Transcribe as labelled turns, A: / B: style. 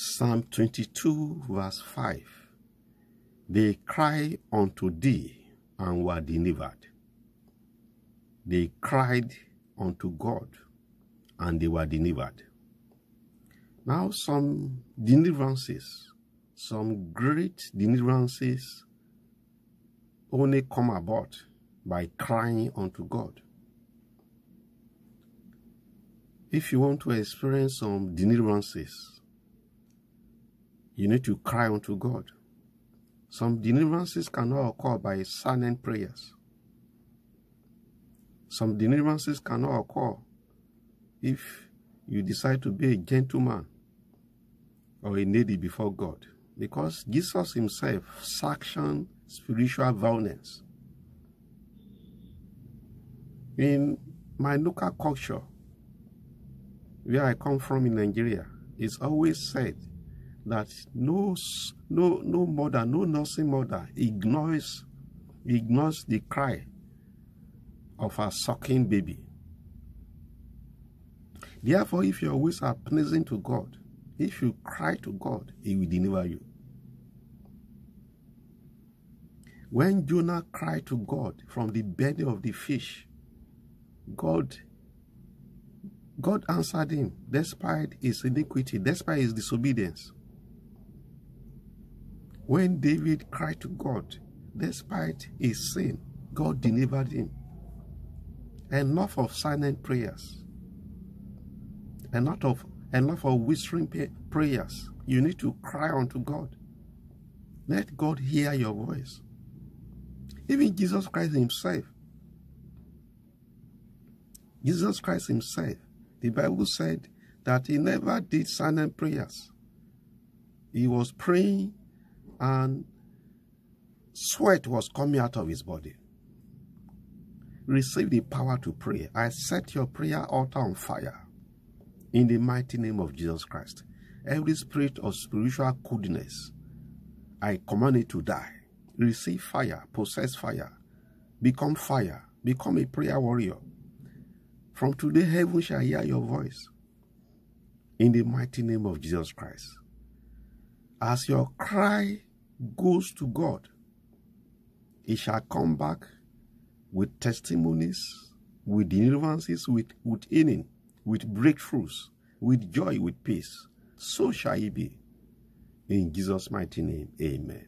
A: Psalm 22, verse 5. They cry unto thee and were delivered. They cried unto God and they were delivered. Now, some deliverances, some great deliverances only come about by crying unto God. If you want to experience some deliverances, you need to cry unto God. Some deliverances cannot occur by silent prayers. Some deliverances cannot occur if you decide to be a gentleman or a lady before God. Because Jesus himself sanctioned spiritual violence. In my local culture, where I come from in Nigeria, it's always said that no, no, no mother, no nursing mother ignores, ignores the cry of a sucking baby. Therefore, if your ways are pleasing to God, if you cry to God, He will deliver you. When Jonah cried to God from the belly of the fish, God God answered him despite his iniquity, despite his disobedience. When David cried to God, despite his sin, God delivered him. Enough of silent prayers. Enough of enough of whispering prayers. You need to cry unto God. Let God hear your voice. Even Jesus Christ Himself. Jesus Christ Himself the Bible said that he never did silent prayers. He was praying and sweat was coming out of his body. Receive the power to pray. I set your prayer altar on fire in the mighty name of Jesus Christ. Every spirit of spiritual coldness, I command it to die. Receive fire, possess fire, become fire, become a prayer warrior. From today, heaven shall hear your voice. In the mighty name of Jesus Christ. As your cry goes to God, it shall come back with testimonies, with deliverances, with, with healing, with breakthroughs, with joy, with peace. So shall it be. In Jesus' mighty name, amen.